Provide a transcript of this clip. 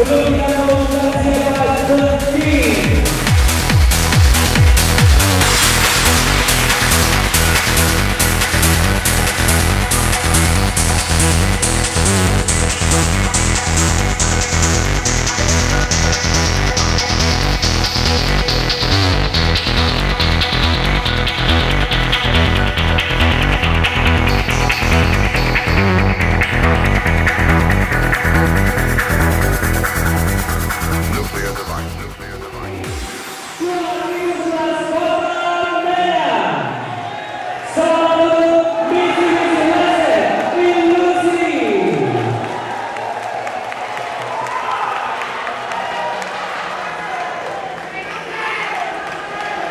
Good